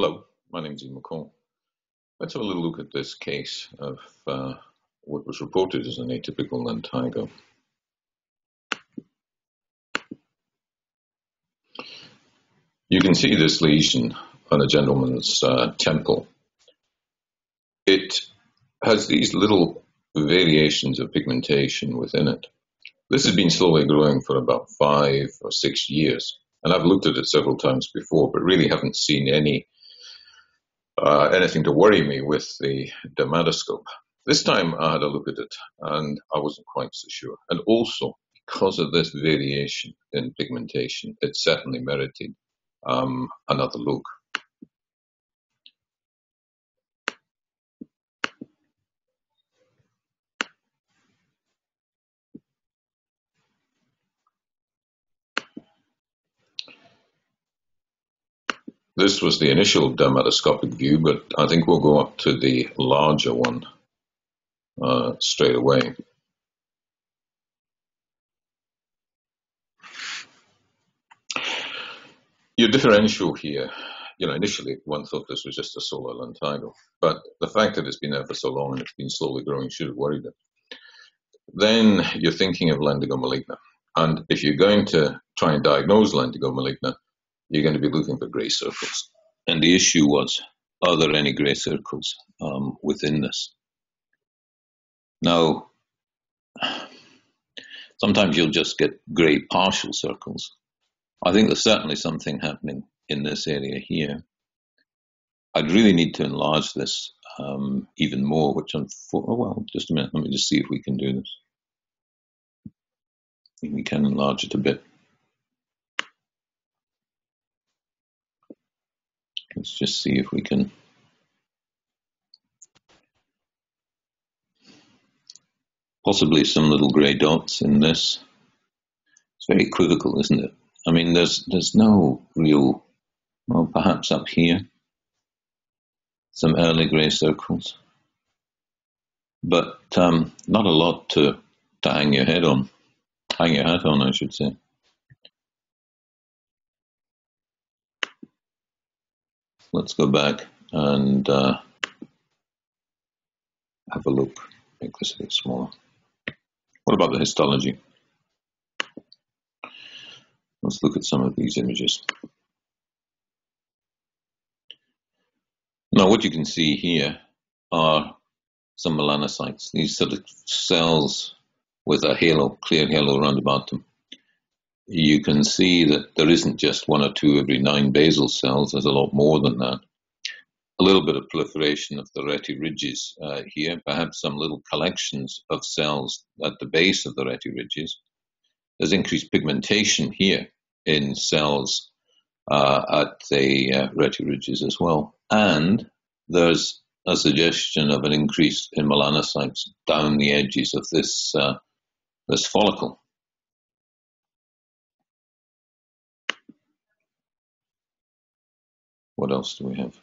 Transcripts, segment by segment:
Hello, my name is Ian McColl. Let's have a little look at this case of uh, what was reported as an atypical lentigo. You can see this lesion on a gentleman's uh, temple. It has these little variations of pigmentation within it. This has been slowly growing for about five or six years, and I've looked at it several times before, but really haven't seen any uh, anything to worry me with the dermatoscope. This time I had a look at it, and I wasn't quite so sure. And also, because of this variation in pigmentation, it certainly merited um, another look. This was the initial dermatoscopic view, but I think we'll go up to the larger one uh, straight away. Your differential here, you know, initially one thought this was just a solar lentigo, but the fact that it's been there for so long and it's been slowly growing should have worried it. Then you're thinking of Lentigo maligna. And if you're going to try and diagnose Lentigo maligna, you're going to be looking for grey circles. And the issue was, are there any grey circles um, within this? Now, sometimes you'll just get grey partial circles. I think there's certainly something happening in this area here. I'd really need to enlarge this um, even more, which I'm for, oh well, just a minute, let me just see if we can do this. We can enlarge it a bit. Let's just see if we can possibly some little grey dots in this. It's very equivocal, isn't it? I mean, there's there's no real, well, perhaps up here, some early grey circles, but um, not a lot to to hang your head on, hang your hat on, I should say. Let's go back and uh, have a look. Make this a bit smaller. What about the histology? Let's look at some of these images. Now what you can see here are some melanocytes, these sort of cells with a halo, clear halo around about them you can see that there isn't just one or two every nine basal cells, there's a lot more than that. A little bit of proliferation of the rete ridges uh, here, perhaps some little collections of cells at the base of the rete ridges. There's increased pigmentation here in cells uh, at the uh, rete ridges as well. And there's a suggestion of an increase in melanocytes down the edges of this, uh, this follicle. What else do we have?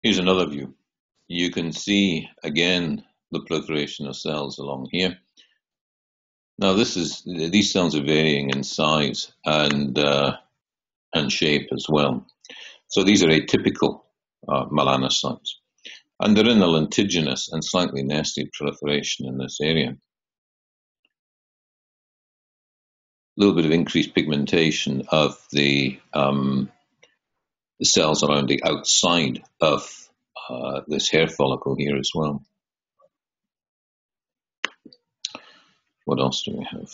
Here's another view. You can see again the proliferation of cells along here. Now this is these cells are varying in size and uh, and shape as well. So these are atypical uh, melanocytes and they're in a lentiginous and slightly nested proliferation in this area. A little bit of increased pigmentation of the, um, the cells around the outside of uh, this hair follicle here as well. What else do we have?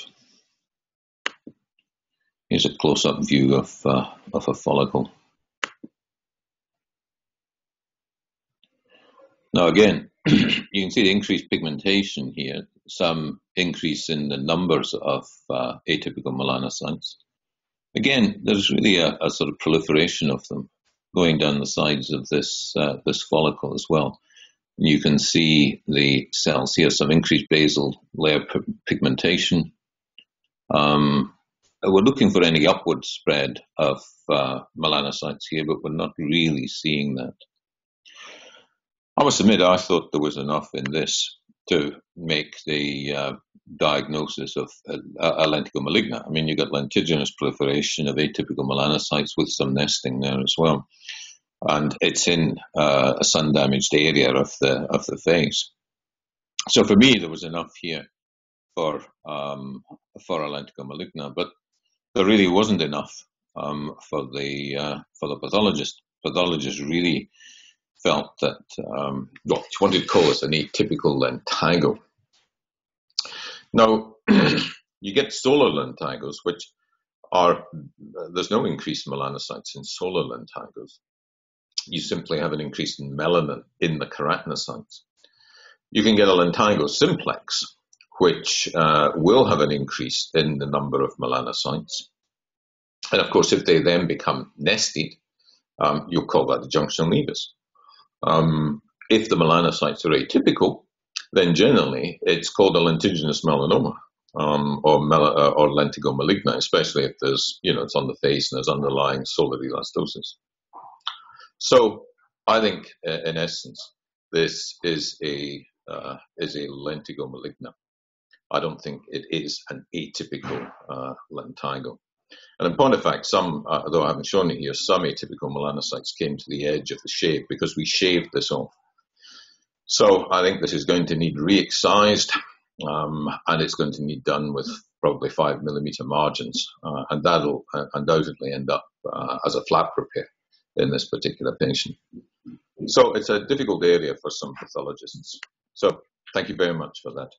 Here's a close-up view of, uh, of a follicle. Now again, you can see the increased pigmentation here, some increase in the numbers of uh, atypical melanocytes. Again, there's really a, a, sort of proliferation of them going down the sides of this uh, this follicle as well. You can see the cells here, some increased basal layer pigmentation. Um, we're looking for any upward spread of uh, melanocytes here, but we're not really seeing that. I must admit, I thought there was enough in this to make the uh, diagnosis of uh, lentigo maligna. I mean, you've got lentiginous proliferation of atypical melanocytes with some nesting there as well, and it's in uh, a sun-damaged area of the of the face. So for me, there was enough here for um, for a lentigo maligna, but there really wasn't enough um, for the uh, for the pathologist. Pathologist really felt that, um, well, she wanted to call this an atypical lentigo. Now, you get solar lentigos, which are, there's no increase in melanocytes in solar lentigos. You simply have an increase in melanin in the keratinocytes. You can get a lentigo simplex, which uh, will have an increase in the number of melanocytes. And of course, if they then become nested, um, you'll call that the junctional nevus. Um, if the melanocytes are atypical, then generally it's called a lentiginous melanoma um, or, mel- uh, or lentigo maligna, especially if there's, you know, it's on the face and there's underlying solar elastosis. So I think, uh, in essence, this is a uh, is a lentigo maligna. I don't think it is an atypical uh, lentigo. And in point of fact, some, uh, though I haven't shown it here, some atypical melanocytes came to the edge of the shave because we shaved this off. So I think this is going to need re-excised, um, and it's going to need done with probably five millimeter margins, uh, and that'll uh, undoubtedly end up uh, as a flap repair in this particular patient. So it's a difficult area for some pathologists. So thank you very much for that.